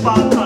spot.